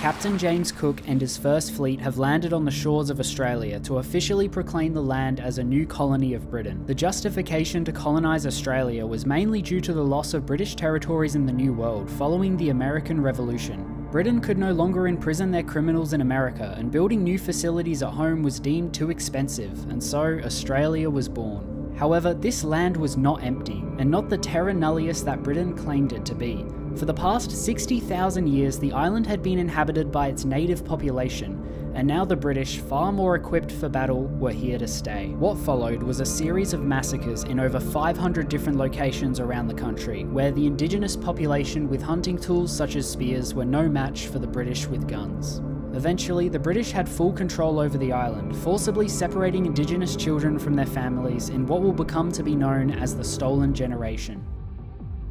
Captain James Cook and his first fleet have landed on the shores of Australia to officially proclaim the land as a new colony of Britain. The justification to colonise Australia was mainly due to the loss of British territories in the New World following the American Revolution. Britain could no longer imprison their criminals in America, and building new facilities at home was deemed too expensive, and so Australia was born. However, this land was not empty, and not the terra nullius that Britain claimed it to be. For the past 60,000 years, the island had been inhabited by its native population, and now the British, far more equipped for battle, were here to stay. What followed was a series of massacres in over 500 different locations around the country, where the indigenous population with hunting tools such as spears were no match for the British with guns. Eventually, the British had full control over the island, forcibly separating Indigenous children from their families in what will become to be known as the Stolen Generation.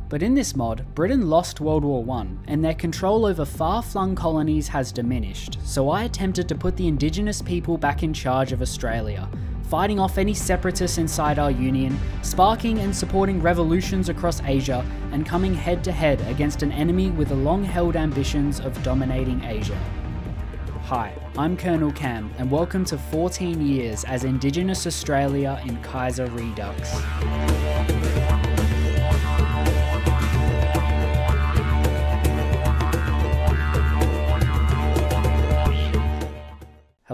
But in this mod, Britain lost World War I, and their control over far flung colonies has diminished, so I attempted to put the Indigenous people back in charge of Australia, fighting off any separatists inside our union, sparking and supporting revolutions across Asia, and coming head to head against an enemy with the long held ambitions of dominating Asia. Hi, I'm Colonel Cam, and welcome to 14 years as Indigenous Australia in Kaiser Redux.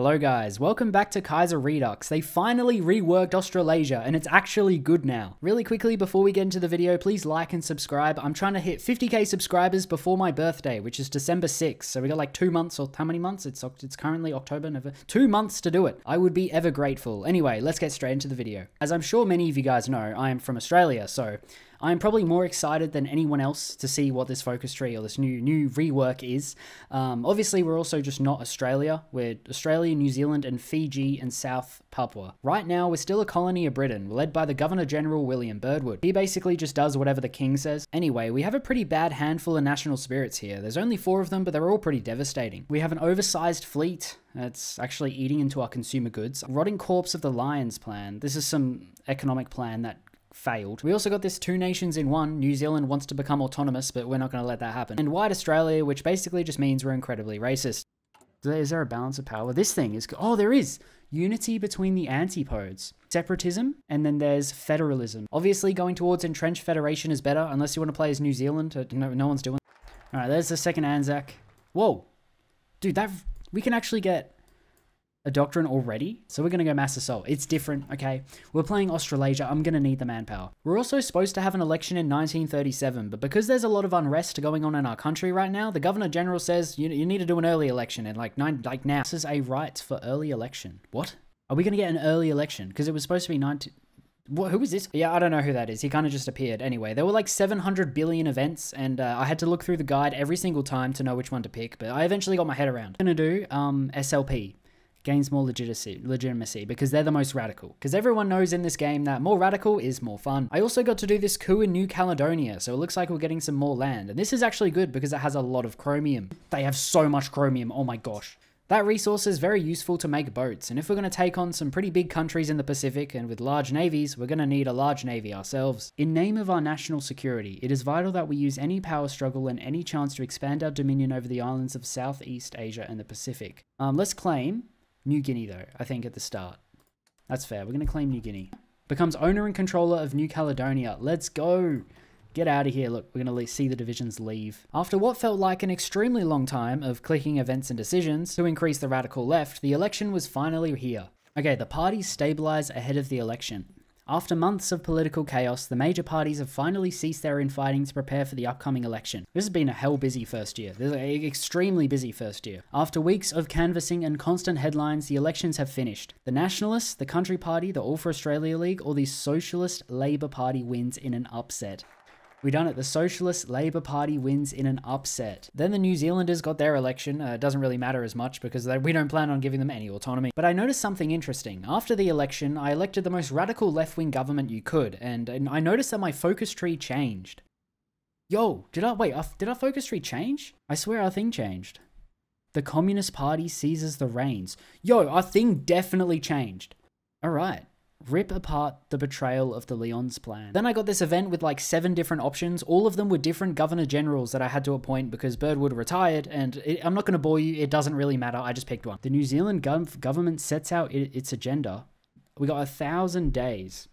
Hello guys, welcome back to Kaiser Redux. They finally reworked Australasia and it's actually good now. Really quickly before we get into the video, please like and subscribe. I'm trying to hit 50k subscribers before my birthday, which is December 6th. So we got like two months or how many months? It's it's currently October, November. Two months to do it. I would be ever grateful. Anyway, let's get straight into the video. As I'm sure many of you guys know, I am from Australia, so I'm probably more excited than anyone else to see what this focus tree or this new new rework is. Um, obviously, we're also just not Australia. We're Australia, New Zealand, and Fiji and South Papua. Right now, we're still a colony of Britain, led by the Governor General William Birdwood. He basically just does whatever the king says. Anyway, we have a pretty bad handful of national spirits here. There's only four of them, but they're all pretty devastating. We have an oversized fleet that's actually eating into our consumer goods. Rotting corpse of the Lyons plan. This is some economic plan that failed. We also got this two nations in one. New Zealand wants to become autonomous, but we're not going to let that happen. And white Australia, which basically just means we're incredibly racist. Is there a balance of power? This thing is. Oh, there is! Unity between the antipodes. Separatism, and then there's federalism. Obviously, going towards entrenched federation is better, unless you want to play as New Zealand. No, no one's doing Alright, there's the second Anzac. Whoa! Dude, that. We can actually get a doctrine already, so we're going to go mass assault. It's different, okay? We're playing Australasia, I'm going to need the manpower. We're also supposed to have an election in 1937, but because there's a lot of unrest going on in our country right now, the Governor General says you, you need to do an early election and like nine, like now. This is a right for early election. What? Are we going to get an early election? Because it was supposed to be 19... What, who is this? Yeah, I don't know who that is. He kind of just appeared. Anyway, there were like 700 billion events, and uh, I had to look through the guide every single time to know which one to pick, but I eventually got my head around. I'm gonna do um, SLP, gains more legitimacy, legitimacy because they're the most radical. Because everyone knows in this game that more radical is more fun. I also got to do this coup in New Caledonia, so it looks like we're getting some more land. And this is actually good because it has a lot of chromium. They have so much chromium, oh my gosh. That resource is very useful to make boats, and if we're going to take on some pretty big countries in the Pacific and with large navies, we're going to need a large navy ourselves. In name of our national security, it is vital that we use any power struggle and any chance to expand our dominion over the islands of Southeast Asia and the Pacific. Um, let's claim New Guinea, though, I think, at the start. That's fair. We're going to claim New Guinea. Becomes owner and controller of New Caledonia. Let's go. Get out of here. Look, we're going to see the divisions leave. After what felt like an extremely long time of clicking events and decisions to increase the radical left, the election was finally here. Okay, the parties stabilize ahead of the election. After months of political chaos, the major parties have finally ceased their infighting to prepare for the upcoming election. This has been a hell busy first year. This is an extremely busy first year. After weeks of canvassing and constant headlines, the elections have finished. The Nationalists, the Country Party, the All for Australia League, or the Socialist Labour Party wins in an upset. We done it. The Socialist Labour Party wins in an upset. Then the New Zealanders got their election. Uh, it doesn't really matter as much because they, we don't plan on giving them any autonomy. But I noticed something interesting. After the election, I elected the most radical left-wing government you could, and, and I noticed that my focus tree changed. Yo, did I wait? Did our focus tree change? I swear our thing changed. The Communist Party seizes the reins. Yo, our thing definitely changed. All right. Rip apart the betrayal of the Lyons plan. Then I got this event with like seven different options. All of them were different governor generals that I had to appoint because Birdwood retired. And it, I'm not going to bore you. It doesn't really matter. I just picked one. The New Zealand gov government sets out it, its agenda. We got a thousand days.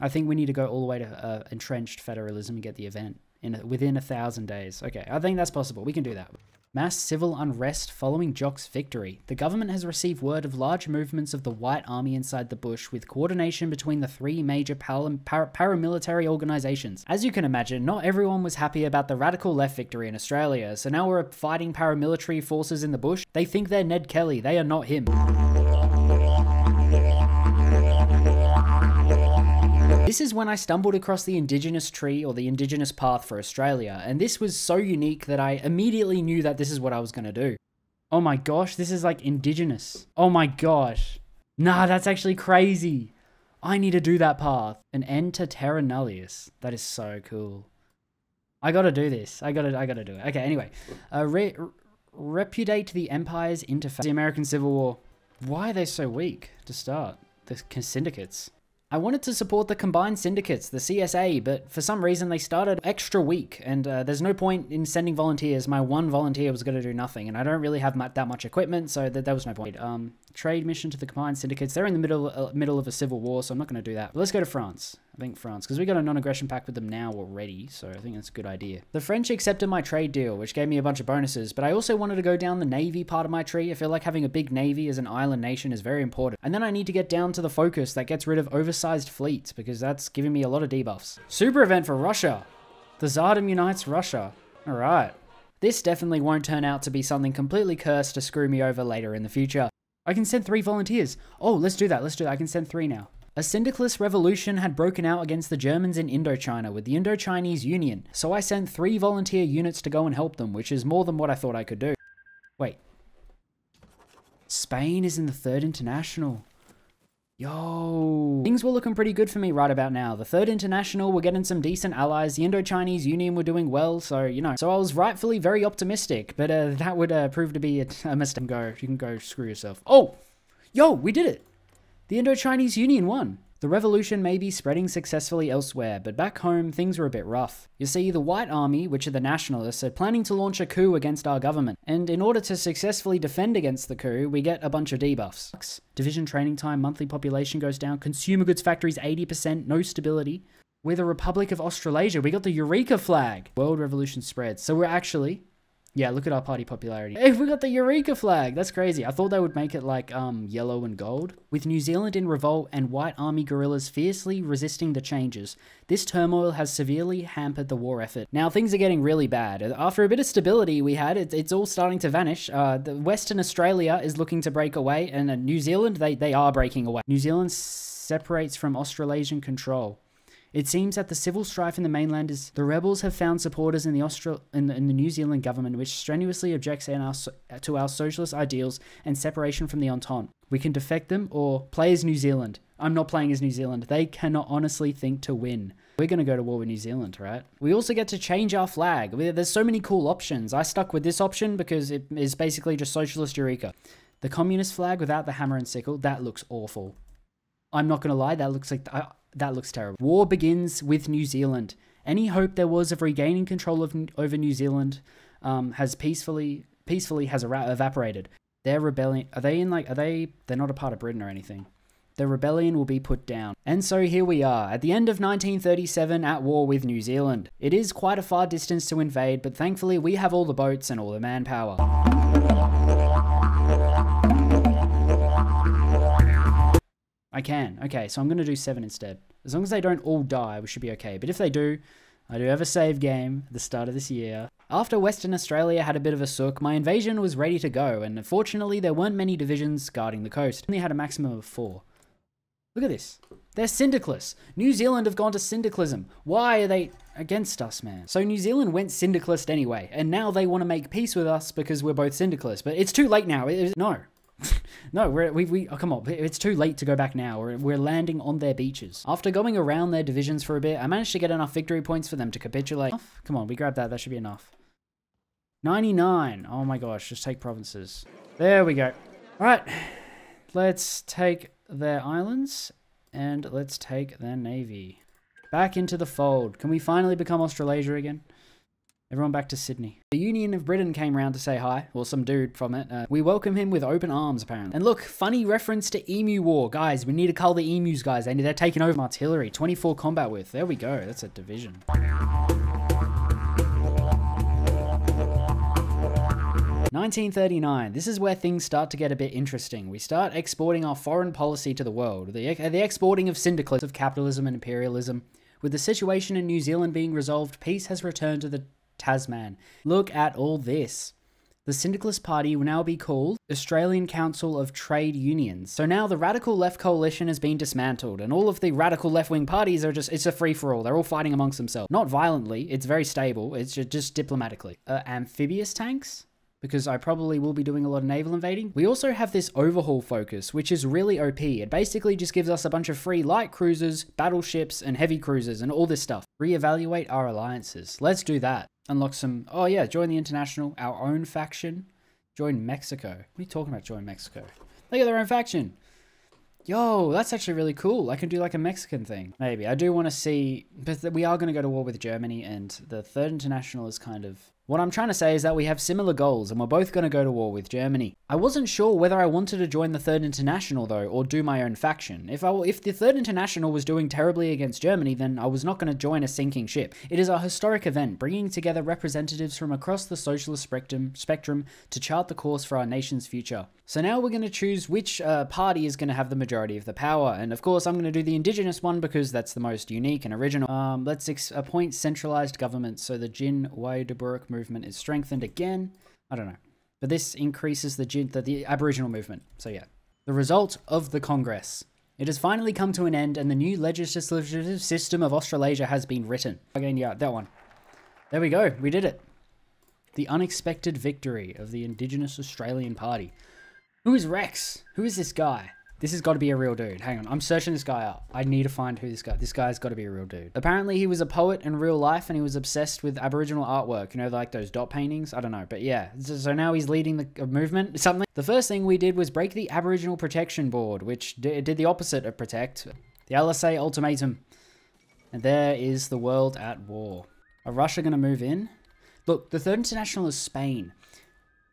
I think we need to go all the way to uh, entrenched federalism and get the event in within a thousand days. Okay, I think that's possible. We can do that. Mass civil unrest following Jock's victory. The government has received word of large movements of the White Army inside the bush with coordination between the three major para paramilitary organizations. As you can imagine, not everyone was happy about the radical left victory in Australia, so now we're fighting paramilitary forces in the bush. They think they're Ned Kelly, they are not him. This is when I stumbled across the Indigenous tree or the Indigenous path for Australia, and this was so unique that I immediately knew that this is what I was going to do. Oh my gosh, this is like Indigenous. Oh my gosh. Nah, that's actually crazy. I need to do that path. An end to Terra Nullius. That is so cool. I gotta do this. I gotta, I gotta do it. Okay, anyway. Uh, re repudiate the empires into the American Civil War. Why are they so weak to start? The syndicates. I wanted to support the combined syndicates, the CSA, but for some reason they started extra weak, and uh, there's no point in sending volunteers. My one volunteer was going to do nothing, and I don't really have that much equipment, so th there was no point. Um, trade mission to the combined syndicates. They're in the middle uh, middle of a civil war, so I'm not going to do that. But let's go to France. I think France, because we got a non-aggression pact with them now already, so I think that's a good idea. The French accepted my trade deal, which gave me a bunch of bonuses, but I also wanted to go down the navy part of my tree. I feel like having a big navy as an island nation is very important. And then I need to get down to the focus that gets rid of oversized fleets, because that's giving me a lot of debuffs. Super event for Russia. The Tsardom unites Russia. All right. This definitely won't turn out to be something completely cursed to screw me over later in the future. I can send three volunteers. Oh, let's do that. Let's do that. I can send three now. A syndicalist revolution had broken out against the Germans in Indochina with the Indo-Chinese Union, so I sent three volunteer units to go and help them, which is more than what I thought I could do. Wait. Spain is in the Third International. Yo. Things were looking pretty good for me right about now. The Third International were getting some decent allies. The Indo-Chinese Union were doing well, so, you know. So I was rightfully very optimistic, but uh, that would uh, prove to be a, a mistake. Go, you can go screw yourself. Oh! Yo, we did it! The Indo-Chinese Union won. The revolution may be spreading successfully elsewhere, but back home things were a bit rough. You see, the White Army, which are the nationalists, are planning to launch a coup against our government, and in order to successfully defend against the coup, we get a bunch of debuffs. Division training time, monthly population goes down, consumer goods factories 80%, no stability. We're the Republic of Australasia, we got the Eureka flag! World revolution spreads. So we're actually yeah, look at our party popularity. Hey, we got the Eureka flag. That's crazy. I thought they would make it like um yellow and gold. With New Zealand in revolt and white army guerrillas fiercely resisting the changes, this turmoil has severely hampered the war effort. Now things are getting really bad. After a bit of stability we had, it, it's all starting to vanish. Uh, the Western Australia is looking to break away, and uh, New Zealand they they are breaking away. New Zealand separates from Australasian control. It seems that the civil strife in the mainland is the rebels have found supporters in the in the, in the New Zealand government, which strenuously objects our, to our socialist ideals and separation from the Entente. We can defect them or play as New Zealand. I'm not playing as New Zealand. They cannot honestly think to win. We're going to go to war with New Zealand, right? We also get to change our flag. There's so many cool options. I stuck with this option because it is basically just socialist Eureka. The communist flag without the hammer and sickle, that looks awful. I'm not going to lie, that looks like... I, that looks terrible. War begins with New Zealand. Any hope there was of regaining control of, over New Zealand um, has peacefully peacefully has evaporated. Their rebellion are they in like are they they're not a part of Britain or anything. The rebellion will be put down. And so here we are, at the end of 1937 at war with New Zealand. It is quite a far distance to invade, but thankfully we have all the boats and all the manpower. I can. Okay, so I'm going to do 7 instead. As long as they don't all die, we should be okay. But if they do, I do have a save game at the start of this year. After Western Australia had a bit of a sook, my invasion was ready to go, and unfortunately there weren't many divisions guarding the coast. only had a maximum of four. Look at this. They're syndicalists. New Zealand have gone to syndicalism. Why are they against us, man? So New Zealand went syndicalist anyway, and now they want to make peace with us because we're both syndicalists. But it's too late now. It, no, no, we're, we, we, oh, come on, it's too late to go back now. We're, we're landing on their beaches. After going around their divisions for a bit, I managed to get enough victory points for them to capitulate. Come on, we grab that, that should be enough. 99, oh my gosh, just take provinces. There we go. All right, let's take their islands And let's take their navy. Back into the fold. Can we finally become Australasia again? Everyone back to Sydney. The Union of Britain came round to say hi, or some dude from it. Uh, we welcome him with open arms, apparently. And look, funny reference to Emu War. Guys, we need to cull the emus, guys. They, they're taking over artillery. 24 combat with. There we go. That's a division. 1939. This is where things start to get a bit interesting. We start exporting our foreign policy to the world. The, the exporting of syndicalism, of capitalism and imperialism. With the situation in New Zealand being resolved, peace has returned to the Tasman. Look at all this. The Syndicalist Party will now be called Australian Council of Trade Unions. So now the radical left coalition has been dismantled, and all of the radical left wing parties are just, it's a free for all. They're all fighting amongst themselves. Not violently, it's very stable, it's just, just diplomatically. Uh, amphibious tanks? Because I probably will be doing a lot of naval invading. We also have this overhaul focus, which is really OP. It basically just gives us a bunch of free light cruisers, battleships, and heavy cruisers, and all this stuff. Reevaluate our alliances. Let's do that. Unlock some, oh yeah, join the International, our own faction. Join Mexico. What are you talking about join Mexico? They got their own faction. Yo, that's actually really cool. I can do like a Mexican thing. Maybe. I do want to see, but we are going to go to war with Germany, and the Third International is kind of what I'm trying to say is that we have similar goals and we're both going to go to war with Germany. I wasn't sure whether I wanted to join the Third International though, or do my own faction. If, I, if the Third International was doing terribly against Germany, then I was not going to join a sinking ship. It is a historic event, bringing together representatives from across the socialist spectrum, spectrum to chart the course for our nation's future. So now we're going to choose which uh, party is going to have the majority of the power, and of course I'm going to do the indigenous one because that's the most unique and original. Um, let's appoint centralized government so the Jin Wai movement is strengthened again. I don't know. But this increases the, the, the Aboriginal movement. So yeah. The result of the Congress. It has finally come to an end and the new legislative system of Australasia has been written. Again, yeah, that one. There we go. We did it. The unexpected victory of the Indigenous Australian Party. Who is Rex? Who is this guy? This has got to be a real dude. Hang on, I'm searching this guy up. I need to find who this guy. This guy's got to be a real dude. Apparently, he was a poet in real life, and he was obsessed with Aboriginal artwork. You know, like those dot paintings. I don't know, but yeah. So now he's leading the movement. Something. The first thing we did was break the Aboriginal Protection Board, which did the opposite of protect. The LSA ultimatum. And there is the world at war. Are Russia going to move in? Look, the Third International is Spain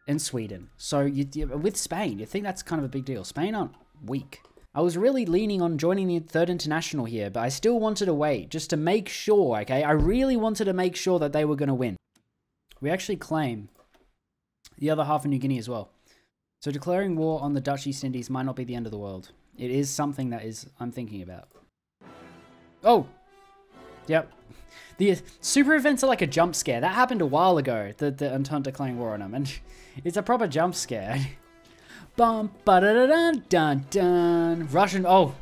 and Sweden. So you, with Spain, you think that's kind of a big deal. Spain aren't week. I was really leaning on joining the Third International here, but I still wanted to wait, just to make sure, okay? I really wanted to make sure that they were going to win. We actually claim the other half of New Guinea as well. So declaring war on the Dutch East Indies might not be the end of the world. It is something that is I'm thinking about. Oh! Yep. The super events are like a jump scare. That happened a while ago, the, the Entente declaring war on them, and it's a proper jump scare. Bum, ba da da dun, dun, dun. Russian. Oh,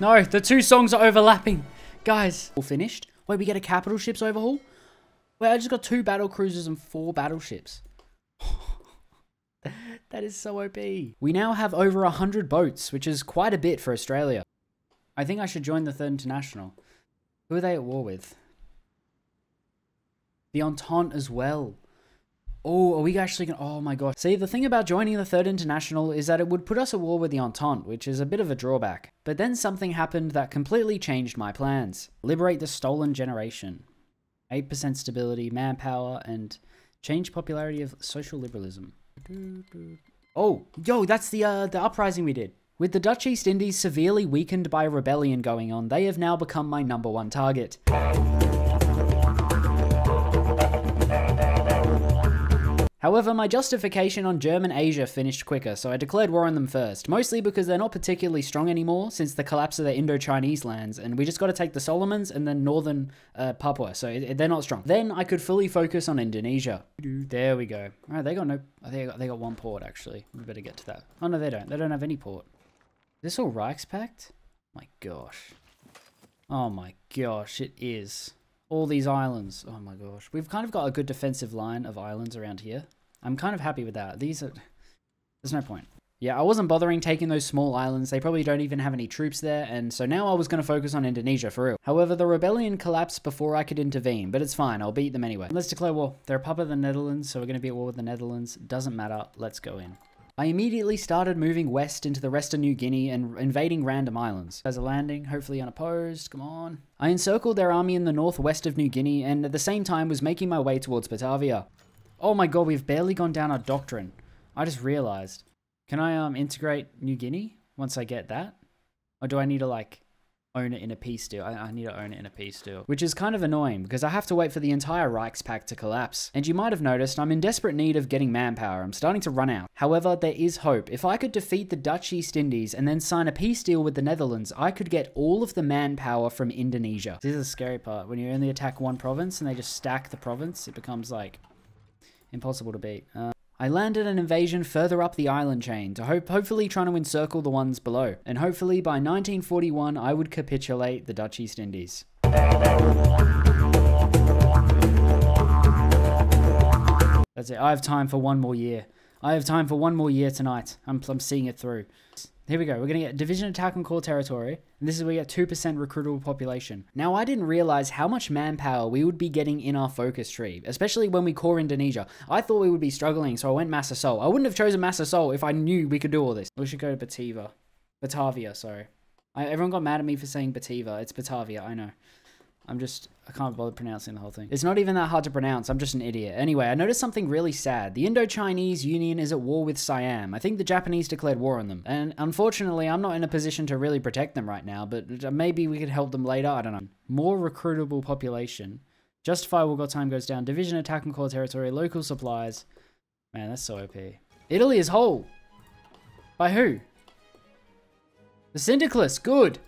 no, the two songs are overlapping. Guys, all finished. Wait, we get a capital ships overhaul? Wait, I just got two battle cruisers and four battleships. that is so OP. We now have over 100 boats, which is quite a bit for Australia. I think I should join the Third International. Who are they at war with? The Entente as well. Oh, are we actually going to... Oh my gosh. See, the thing about joining the Third International is that it would put us at war with the Entente, which is a bit of a drawback. But then something happened that completely changed my plans. Liberate the stolen generation. 8% stability, manpower, and change popularity of social liberalism. Oh, yo, that's the, uh, the uprising we did. With the Dutch East Indies severely weakened by a rebellion going on, they have now become my number one target. However, my justification on German Asia finished quicker, so I declared war on them first, mostly because they're not particularly strong anymore since the collapse of their Indo-Chinese lands, and we just got to take the Solomons and then northern uh, Papua, so it, it, they're not strong. Then I could fully focus on Indonesia. There we go. All right, they got no, they got, they got one port actually. We better get to that. Oh no, they don't. They don't have any port. Is this all Reichspakt? My gosh. Oh my gosh, it is all these islands. Oh my gosh. We've kind of got a good defensive line of islands around here. I'm kind of happy with that. These are... There's no point. Yeah, I wasn't bothering taking those small islands. They probably don't even have any troops there, and so now I was going to focus on Indonesia for real. However, the rebellion collapsed before I could intervene, but it's fine. I'll beat them anyway. Let's declare war. They're a pup of the Netherlands, so we're going to be at war with the Netherlands. Doesn't matter. Let's go in. I immediately started moving west into the rest of New Guinea and invading random islands. As a landing, hopefully unopposed, come on. I encircled their army in the northwest of New Guinea and at the same time was making my way towards Batavia. Oh my god, we've barely gone down our doctrine. I just realized. Can I um integrate New Guinea once I get that? Or do I need to like own it in a peace deal. I, I, need to own it in a peace deal. Which is kind of annoying because I have to wait for the entire Reichspakt to collapse. And you might have noticed I'm in desperate need of getting manpower. I'm starting to run out. However, there is hope. If I could defeat the Dutch East Indies and then sign a peace deal with the Netherlands, I could get all of the manpower from Indonesia. This is the scary part. When you only attack one province and they just stack the province, it becomes like impossible to beat. Uh, I landed an invasion further up the island chain to hope hopefully trying to encircle the ones below, and hopefully by 1941 I would capitulate the Dutch East Indies. That's it. I have time for one more year. I have time for one more year tonight. I'm, I'm seeing it through. Here we go. We're going to get division attack on core territory. And this is where we get 2% recruitable population. Now, I didn't realize how much manpower we would be getting in our focus tree, especially when we core Indonesia. I thought we would be struggling, so I went mass assault. I wouldn't have chosen mass assault if I knew we could do all this. We should go to Batavia. Batavia, sorry. I, everyone got mad at me for saying Batavia. It's Batavia, I know. I'm just, I can't bother pronouncing the whole thing. It's not even that hard to pronounce, I'm just an idiot. Anyway, I noticed something really sad. The Indo-Chinese Union is at war with Siam. I think the Japanese declared war on them. And unfortunately, I'm not in a position to really protect them right now, but maybe we could help them later, I don't know. More recruitable population. Justifiable got time goes down. Division attack on core territory. Local supplies. Man, that's so OP. Italy is whole. By who? The Syndicalists, good.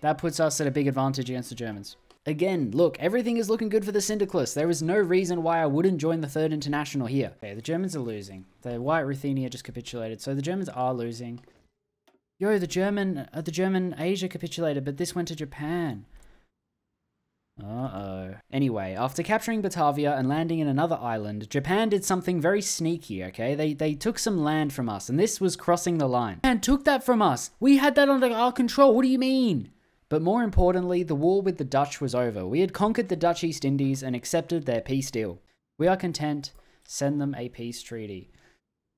That puts us at a big advantage against the Germans. Again, look, everything is looking good for the Syndicalists. There is no reason why I wouldn't join the Third International here. Okay, the Germans are losing. The White Ruthenia just capitulated, so the Germans are losing. Yo, the German, uh, the German Asia capitulated, but this went to Japan. Uh-oh. Anyway, after capturing Batavia and landing in another island, Japan did something very sneaky, okay? They they took some land from us, and this was crossing the line. Japan took that from us! We had that under our control, what do you mean? But more importantly, the war with the Dutch was over. We had conquered the Dutch East Indies and accepted their peace deal. We are content. Send them a peace treaty.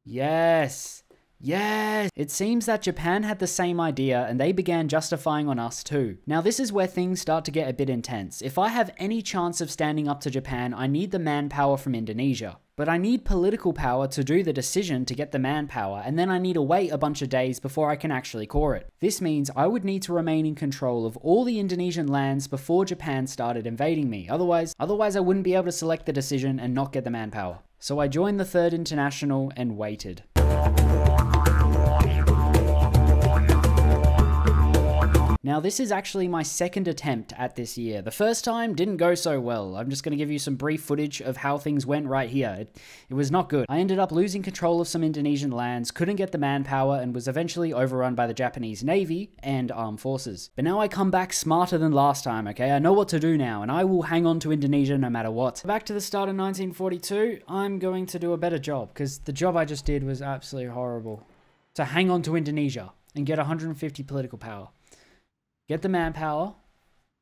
Yes! Yes! It seems that Japan had the same idea and they began justifying on us too. Now this is where things start to get a bit intense. If I have any chance of standing up to Japan, I need the manpower from Indonesia. But I need political power to do the decision to get the manpower, and then I need to wait a bunch of days before I can actually core it. This means I would need to remain in control of all the Indonesian lands before Japan started invading me. Otherwise, otherwise I wouldn't be able to select the decision and not get the manpower. So I joined the Third International and waited. Now, this is actually my second attempt at this year. The first time didn't go so well. I'm just going to give you some brief footage of how things went right here. It, it was not good. I ended up losing control of some Indonesian lands, couldn't get the manpower, and was eventually overrun by the Japanese Navy and armed forces. But now I come back smarter than last time, okay? I know what to do now, and I will hang on to Indonesia no matter what. Back to the start of 1942, I'm going to do a better job, because the job I just did was absolutely horrible. To hang on to Indonesia and get 150 political power get the manpower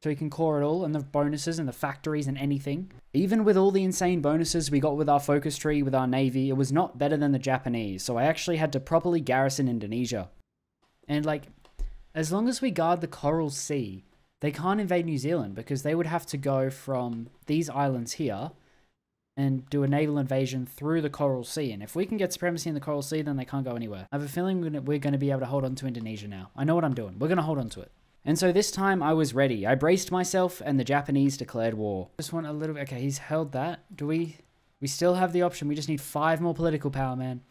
so we can core it all and the bonuses and the factories and anything. Even with all the insane bonuses we got with our focus tree with our navy, it was not better than the Japanese, so I actually had to properly garrison Indonesia. And like, as long as we guard the Coral Sea, they can't invade New Zealand because they would have to go from these islands here and do a naval invasion through the Coral Sea. And if we can get supremacy in the Coral Sea, then they can't go anywhere. I have a feeling we're going to be able to hold on to Indonesia now. I know what I'm doing. We're going to hold on to it. And so this time I was ready. I braced myself and the Japanese declared war. Just want a little. Okay, he's held that. Do we? We still have the option. We just need five more political power, man.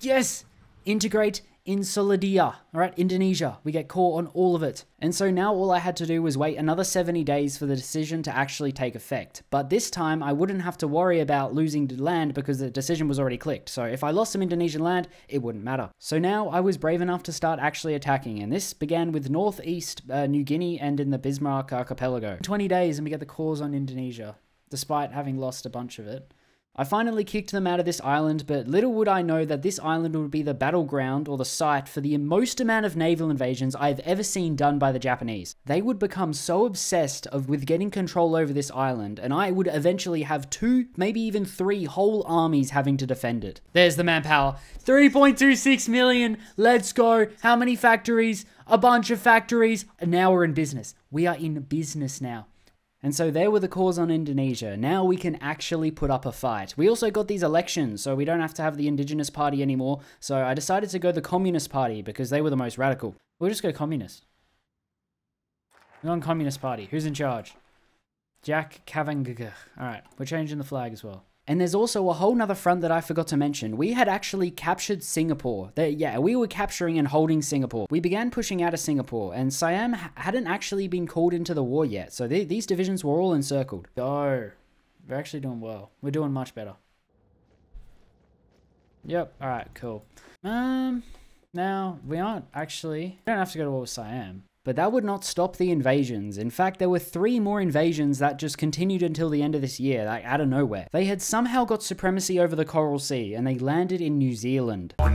Yes! Integrate Insulindia, all right, Indonesia. We get caught on all of it. And so now all I had to do was wait another 70 days for the decision to actually take effect. But this time I wouldn't have to worry about losing land because the decision was already clicked. So if I lost some Indonesian land, it wouldn't matter. So now I was brave enough to start actually attacking. And this began with northeast uh, New Guinea and in the Bismarck archipelago. 20 days and we get the cores on Indonesia, despite having lost a bunch of it. I finally kicked them out of this island, but little would I know that this island would be the battleground or the site for the most amount of naval invasions I've ever seen done by the Japanese. They would become so obsessed of with getting control over this island, and I would eventually have two, maybe even three whole armies having to defend it. There's the manpower. 3.26 million. Let's go. How many factories? A bunch of factories. And now we're in business. We are in business now. And so there were the cores on Indonesia. Now we can actually put up a fight. We also got these elections, so we don't have to have the Indigenous Party anymore. So I decided to go the Communist Party because they were the most radical. We'll just go Communist. We're on Communist Party. Who's in charge? Jack Kavanagh. Alright, we're changing the flag as well. And there's also a whole nother front that I forgot to mention. We had actually captured Singapore. They, yeah, we were capturing and holding Singapore. We began pushing out of Singapore, and Siam hadn't actually been called into the war yet, so they, these divisions were all encircled. Oh, we're actually doing well. We're doing much better. Yep, alright, cool. Um, now, we aren't actually... We don't have to go to war with Siam. But that would not stop the invasions. In fact, there were three more invasions that just continued until the end of this year, like out of nowhere. They had somehow got supremacy over the Coral Sea, and they landed in New Zealand. Oh,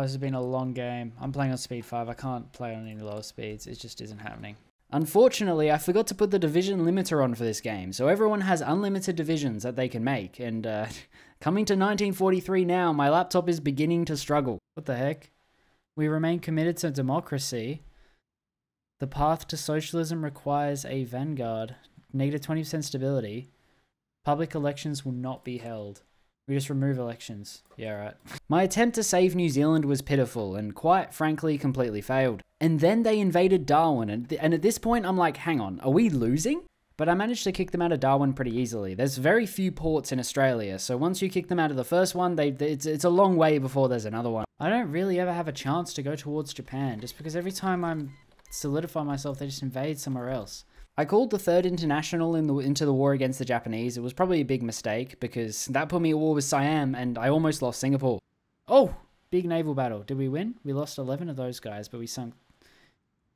this has been a long game. I'm playing on speed 5. I can't play on any lower speeds. It just isn't happening. Unfortunately, I forgot to put the division limiter on for this game, so everyone has unlimited divisions that they can make, and uh, coming to 1943 now, my laptop is beginning to struggle. What the heck? We remain committed to democracy. The path to socialism requires a vanguard. Negative 20% stability. Public elections will not be held. We just remove elections. Yeah, right. My attempt to save New Zealand was pitiful and quite frankly completely failed. And then they invaded Darwin and, and at this point I'm like, hang on, are we losing? But I managed to kick them out of Darwin pretty easily. There's very few ports in Australia, so once you kick them out of the first one, they, it's, it's a long way before there's another one. I don't really ever have a chance to go towards Japan, just because every time I'm solidify myself, they just invade somewhere else. I called the Third International in the, into the war against the Japanese. It was probably a big mistake because that put me at war with Siam and I almost lost Singapore. Oh, big naval battle. Did we win? We lost 11 of those guys, but we sunk.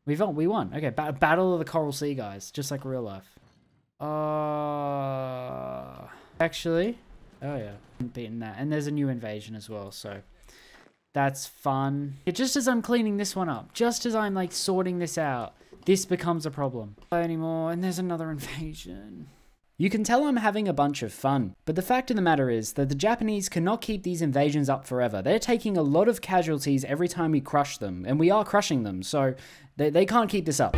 We won. We won. Okay, ba Battle of the Coral Sea, guys. Just like real life. Uh, actually, oh yeah, beaten that. And there's a new invasion as well, so that's fun. Yeah, just as I'm cleaning this one up, just as I'm like sorting this out, this becomes a problem. Anymore, and there's another invasion. You can tell I'm having a bunch of fun, but the fact of the matter is that the Japanese cannot keep these invasions up forever. They're taking a lot of casualties every time we crush them, and we are crushing them, so they, they can't keep this up.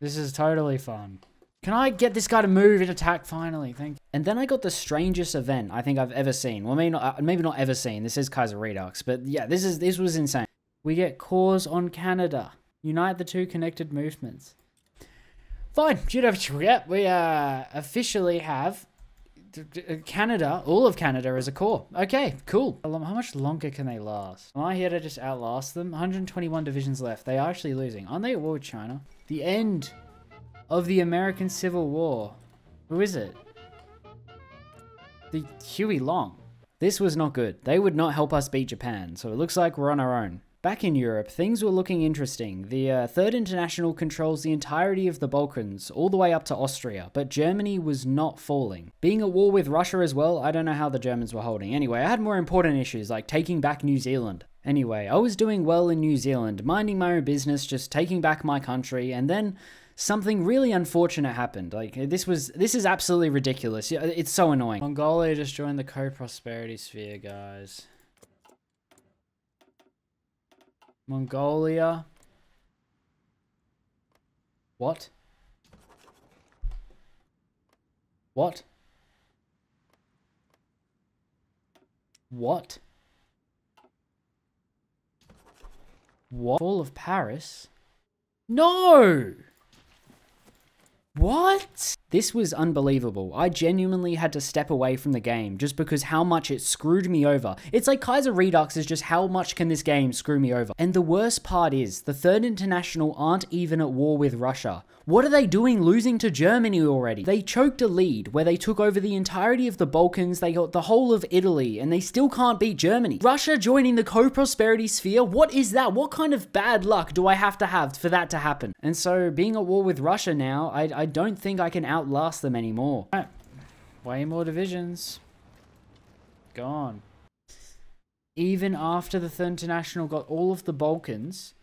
This is totally fun. Can I get this guy to move and attack finally? Thank you. And then I got the strangest event I think I've ever seen. Well, maybe not, uh, maybe not ever seen. This is Kaiser Redux, but yeah, this is this was insane. We get cores on Canada. Unite the two connected movements. Fine, yeah, we uh, officially have uh, Canada, all of Canada as a core. Okay, cool. How much longer can they last? Am I here to just outlast them? 121 divisions left. They are actually losing. Aren't they at war with China? The end of the American Civil War. Who is it? The Huey Long. This was not good. They would not help us beat Japan, so it looks like we're on our own. Back in Europe, things were looking interesting. The uh, Third International controls the entirety of the Balkans, all the way up to Austria, but Germany was not falling. Being at war with Russia as well, I don't know how the Germans were holding. Anyway, I had more important issues, like taking back New Zealand. Anyway, I was doing well in New Zealand, minding my own business, just taking back my country, and then something really unfortunate happened. Like this was this is absolutely ridiculous. It's so annoying. Mongolia just joined the co-prosperity sphere, guys. Mongolia. What? What? What? What? Fall of Paris? No! What? This was unbelievable. I genuinely had to step away from the game just because how much it screwed me over. It's like Kaiser Redux is just how much can this game screw me over. And the worst part is, the Third International aren't even at war with Russia. What are they doing losing to Germany already? They choked a lead where they took over the entirety of the Balkans, they got the whole of Italy, and they still can't beat Germany. Russia joining the co-prosperity sphere? What is that? What kind of bad luck do I have to have for that to happen? And so being at war with Russia now, I, I don't think I can outlast them anymore. Way more divisions. Gone. Even after the Third International got all of the Balkans,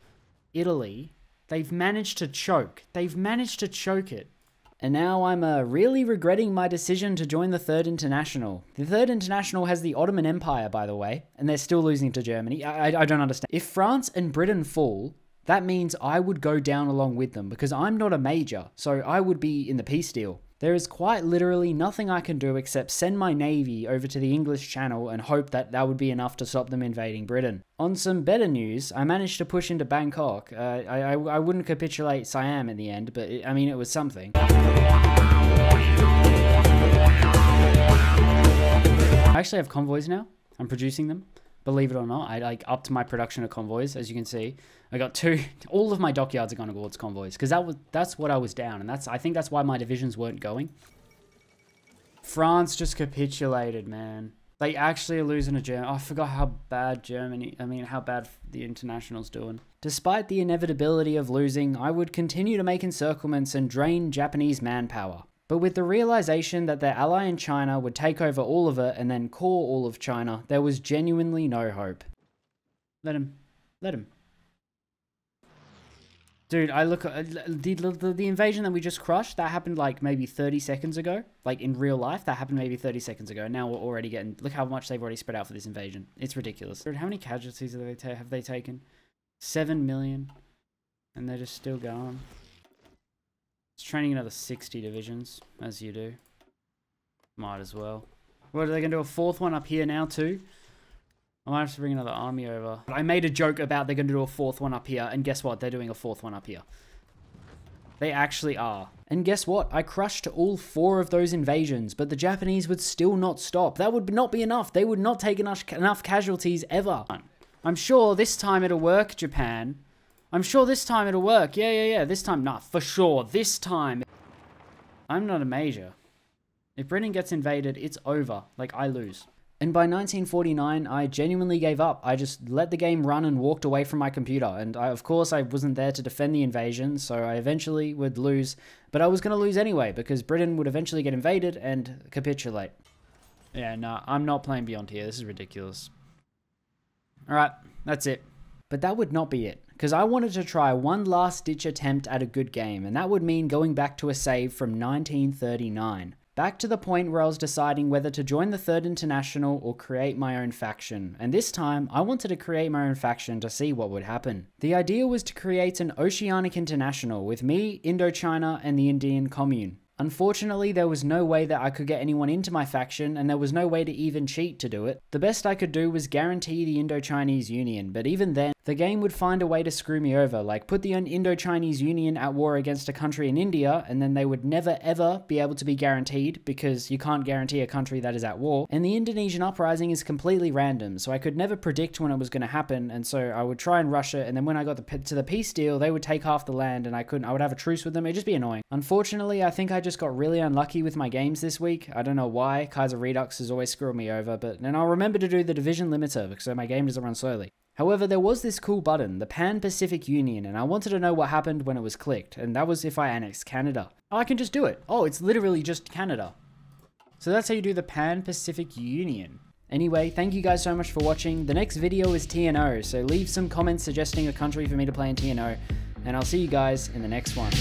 Italy, they've managed to choke. They've managed to choke it. And now I'm uh, really regretting my decision to join the Third International. The Third International has the Ottoman Empire, by the way, and they're still losing to Germany. I, I, I don't understand. If France and Britain fall, that means I would go down along with them because I'm not a major, so I would be in the peace deal. There is quite literally nothing I can do except send my navy over to the English Channel and hope that that would be enough to stop them invading Britain. On some better news, I managed to push into Bangkok. Uh, I, I, I wouldn't capitulate Siam in the end, but it, I mean, it was something. I actually have convoys now. I'm producing them believe it or not. I like upped my production of convoys, as you can see. I got two. All of my dockyards are going towards convoys because that was that's what I was down, and that's I think that's why my divisions weren't going. France just capitulated, man. They actually are losing to Germany. Oh, I forgot how bad Germany. I mean, how bad the internationals doing. Despite the inevitability of losing, I would continue to make encirclements and drain Japanese manpower. But with the realization that their ally in China would take over all of it and then core all of China, there was genuinely no hope. Let him. Let him. Dude, I look uh, at the, the, the invasion that we just crushed, that happened like maybe 30 seconds ago. Like in real life, that happened maybe 30 seconds ago. Now we're already getting, look how much they've already spread out for this invasion. It's ridiculous. Dude, how many casualties have they, have they taken? 7 million. And they're just still going. It's training another 60 divisions, as you do. Might as well. What, are they going to do a fourth one up here now too? I might have to bring another army over. I made a joke about they're going to do a fourth one up here, and guess what? They're doing a fourth one up here. They actually are. And guess what? I crushed all four of those invasions, but the Japanese would still not stop. That would not be enough. They would not take enough, enough casualties ever. I'm sure this time it'll work, Japan. I'm sure this time it'll work. Yeah, yeah, yeah. This time, not for sure. This time. I'm not a major. If Britain gets invaded, it's over. Like, I lose. And by 1949, I genuinely gave up. I just let the game run and walked away from my computer. And I, of course, I wasn't there to defend the invasion, so I eventually would lose. But I was going to lose anyway, because Britain would eventually get invaded and capitulate. Yeah, no, I'm not playing Beyond here. This is ridiculous. Alright, that's it. But that would not be it because I wanted to try one last ditch attempt at a good game, and that would mean going back to a save from 1939. Back to the point where I was deciding whether to join the Third International or create my own faction, and this time I wanted to create my own faction to see what would happen. The idea was to create an Oceanic International with me, Indochina, and the Indian Commune. Unfortunately, there was no way that I could get anyone into my faction, and there was no way to even cheat to do it. The best I could do was guarantee the Indo-Chinese Union, but even then, the game would find a way to screw me over, like put the Indo-Chinese Union at war against a country in India, and then they would never ever be able to be guaranteed, because you can't guarantee a country that is at war, and the Indonesian uprising is completely random, so I could never predict when it was going to happen, and so I would try and rush it, and then when I got the, to the peace deal, they would take half the land, and I couldn't, I would have a truce with them, it'd just be annoying. Unfortunately, I think I just got really unlucky with my games this week. I don't know why. Kaiser Redux has always screwed me over, but then I'll remember to do the division limiter because my game doesn't run slowly. However, there was this cool button, the Pan-Pacific Union, and I wanted to know what happened when it was clicked, and that was if I annexed Canada. I can just do it. Oh, it's literally just Canada. So that's how you do the Pan-Pacific Union. Anyway, thank you guys so much for watching. The next video is TNO, so leave some comments suggesting a country for me to play in TNO, and I'll see you guys in the next one.